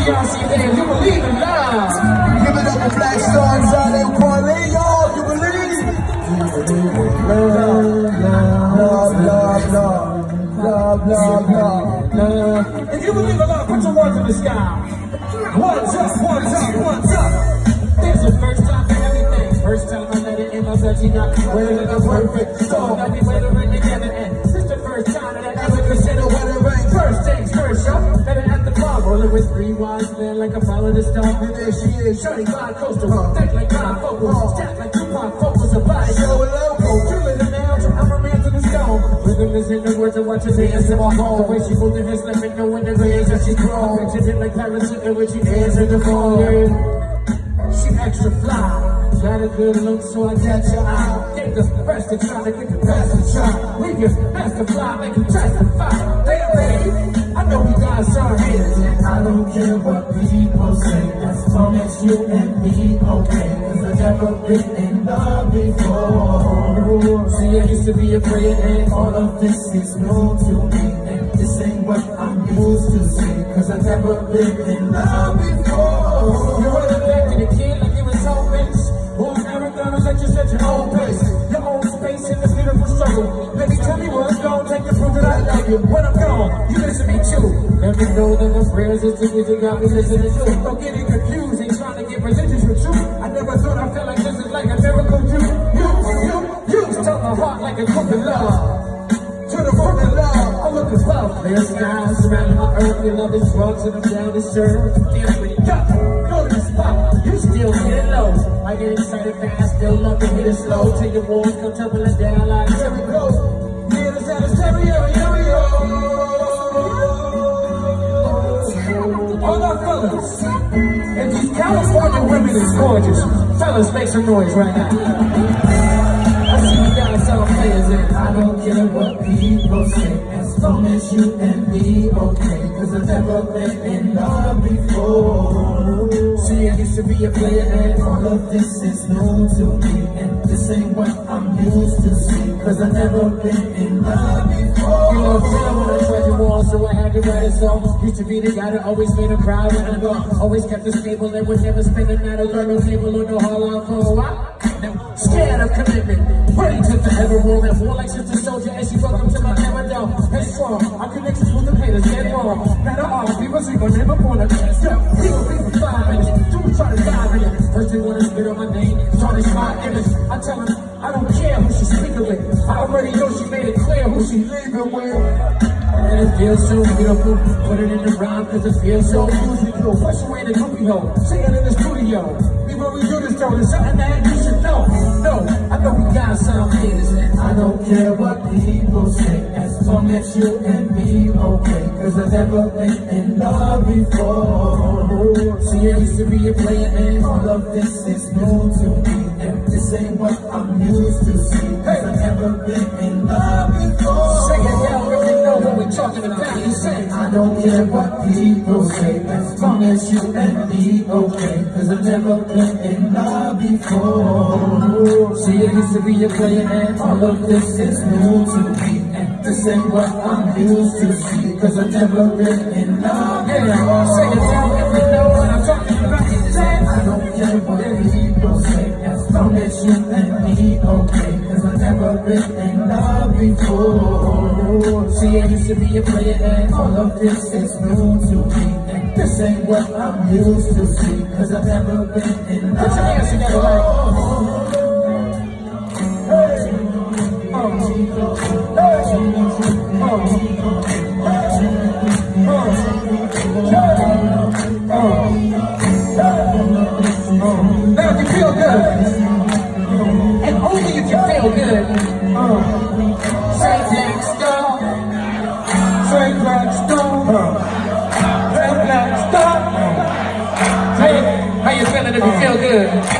There. You believe in love. Give it up for Black Star y'all. You believe? Love, love, love, love, love, love. If you believe in love, put your words in the sky. Up, one up, up. First time for everything. First time I let it in my a perfect storm Rolling with three wise men like a follow the star. And there she is. Shorty glide coaster. Thick like God focus. Uh-huh. Stack like Tupac focus. A body show a logo. Killing the nail. I'm a man to the stone. Rhythm is in the words I watch her dance in my home. The way she moving his let me know the rays that she grown. Pictured it like parachute when she answered the phone. She extra fly. Got a good look, so I catch your eye. Get the best to try to get the best to try. Leave your best to fly, make them testify. Baby, Don't what people say As long as you and me okay Cause I've never been in love before See, I used to be a player, and All of this is new to me And this ain't what I'm used to see Cause I've never been in love before You're running back to the kid like you was base. Who's never gonna let you set your own pace? Your own space in the beautiful struggle. Baby, tell me what's gonna take to prove that I love you. When I'm gone, you listen to me too. Let me know that my prayers is the music got me listening to. Don't get it confused, ain't trying to get religious with you. I never thought I felt like this is like a miracle. You, you, you, you stole my heart like a cup of love. To the room of love, I'm looking above. Clear skies surrounding my earth. Your love is drugs and I'm down to serve. Feel pretty tough. Go to the spot. You still it low. I get excited fast, still love to hit it slow. Till your walls come tumbling down like Is gorgeous. Fellas, make some noise right now. I see you guys all players in. I don't care what people say As long as you and me okay never been in love before. See, I used to be a player and All of this is new to me. And this ain't what I'm used to see Cause I've never been in love before. You know, feel when I tried to wall, so I had to write a song. Used to be the guy that always made a proud when I go. Always kept it stable and would never spend a night on no table or no hall on a while. Now, scared of commitment, ready to forever war and war like Sister Souljah And she welcome to my camera down. Hey, strong, I connections with the haters, dead wrong. Better off, people see, but never born a chance. Yo, people be for five minutes, do try to dive in it. First they wanna spit on my name, tarnish my image. I tell them, I don't care who she's speaking with. I already know she made it clear who she leaving with. And it feels so beautiful. Put it in the rhyme cause it feels so musical. Fresh away the groupie hole. Singing in the studio. Before we do this though, there's something that you should know. No, I know we got some haters and I don't care what people say. As long as you and me okay. Cause I've never been in love before. See, I used to be a player and All of this is new to me. And this ain't what I'm used to see Cause I've never been in love before. Say it now, really know what we're talking about. You say, I don't care what people say. As long as you and me okay. Cause I've never been in love before See, I used to be a player and All of this is new to me And this ain't what I'm used to see Cause I've never been in love yeah, say it now, really know what I'm talking about. You I don't care what people say As long as you and me okay Cause I've never been in love before See, I used to be a player and All of this is new to me And this ain't what I'm used to see Cause I've never been in love Put your hands together You feel good, and only if you feel good, Black Star, say Black Star. Hey, how you feeling if you feel good?